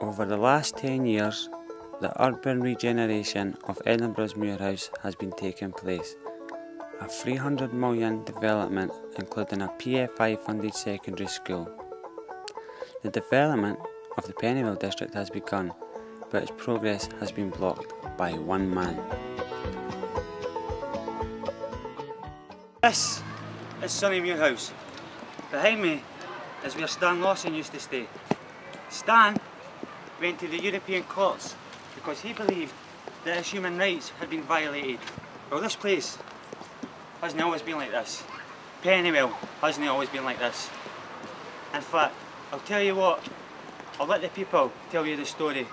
Over the last 10 years, the urban regeneration of Edinburgh's Muirhouse has been taking place. A 300 million development including a PFI funded secondary school. The development of the Pennywell district has begun, but its progress has been blocked by one man. This is Sonny Muirhouse. Behind me is where Stan Lawson used to stay. Stan went to the European courts because he believed that his human rights had been violated. Well, this place hasn't always been like this. Pennywell hasn't always been like this. In fact, I'll tell you what, I'll let the people tell you the story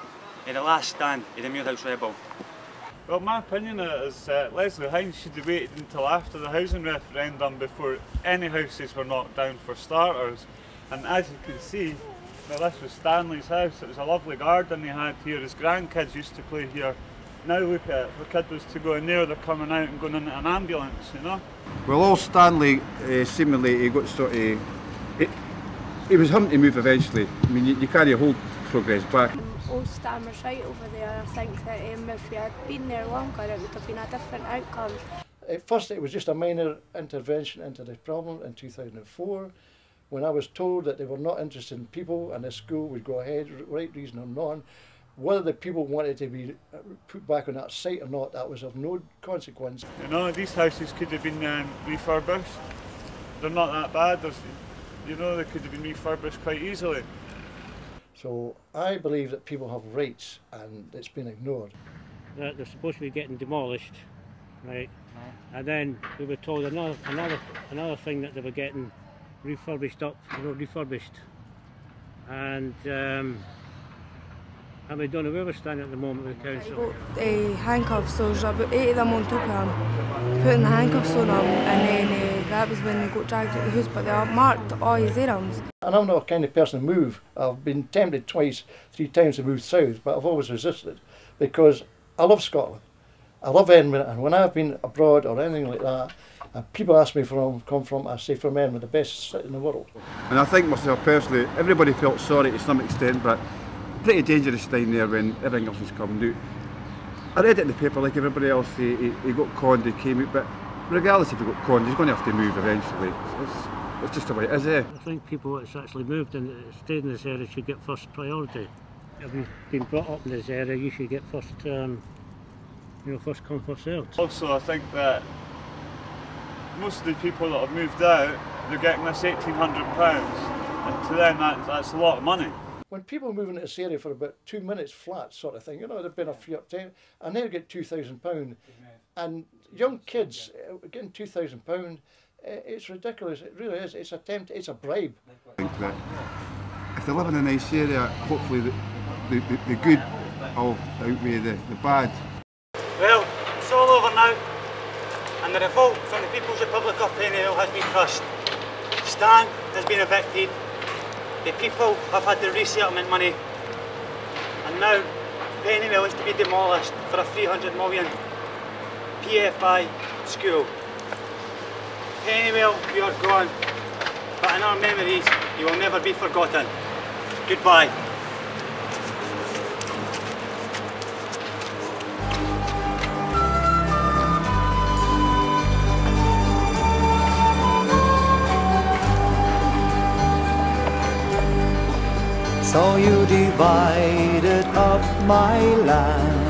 of the last stand of the Muirhouse Rebel. Well, my opinion is uh, Lesley Hinds should have waited until after the housing referendum before any houses were knocked down for starters. And as you can see, now this was Stanley's house. It was a lovely garden he had here. His grandkids used to play here. Now look at it. If a kid was to go in there, they're coming out and going into an ambulance, you know? Well, all Stanley, uh, seemingly, he got sort of... It, it was him to move eventually. I mean, you, you can't hold progress back. Old Stan was right over there. I think that um, if we had been there longer, it would have been a different outcome. At first, it was just a minor intervention into the problem in 2004 when I was told that they were not interested in people and the school would go ahead, right reason or none. Whether the people wanted to be uh, put back on that site or not, that was of no consequence. You know, these houses could have been um, refurbished. They're not that bad. There's, you know, they could have been refurbished quite easily. So I believe that people have rights and it's been ignored. That they're supposed to be getting demolished, right? And then we were told another another another thing that they were getting refurbished up, you know, refurbished. And um, and we don't know where we're standing at the moment with the council. Uh, handcuffs, so there's about eight of them on top of him, putting the handcuffs on him, and then uh, that was when they got dragged out the house, but they are marked all his arms. And I'm not a kind of person to move. I've been tempted twice, three times to move south, but I've always resisted because I love Scotland. I love Edinburgh, and when I've been abroad or anything like that, and people ask me from come from, I say from Edinburgh, the best city in the world. And I think myself personally, everybody felt sorry to some extent, but pretty dangerous time there when everything else was coming out. I read it in the paper like everybody else, he, he, he got conned, he came out, but regardless if he got conned, he's going to have to move eventually. It's, it's just the way it is, eh? I think people that's actually moved and stayed in this area should get first priority. If you've been brought up in this area, you should get first, um, you know, first come, first served. Also, I think that most of the people that have moved out, they're getting this £1,800, and to them that, that's a lot of money. When people move into this area for about two minutes flat sort of thing, you know, they've been a few up time, and they get £2,000. And young kids uh, getting £2,000, it's ridiculous. It really is. It's a tempt, it's a bribe. I think that if they live in a nice area, hopefully the, the, the, the good will outweigh the, the bad. Well, it's all over now, and the revolt from the People's Republic of Pennywell has been crushed. Stan has been evicted, the people have had the resettlement money, and now Pennywell is to be demolished for a 300 million PFI school. Pennywell, you are gone, but in our memories, you will never be forgotten. Goodbye. Saw you divided up my land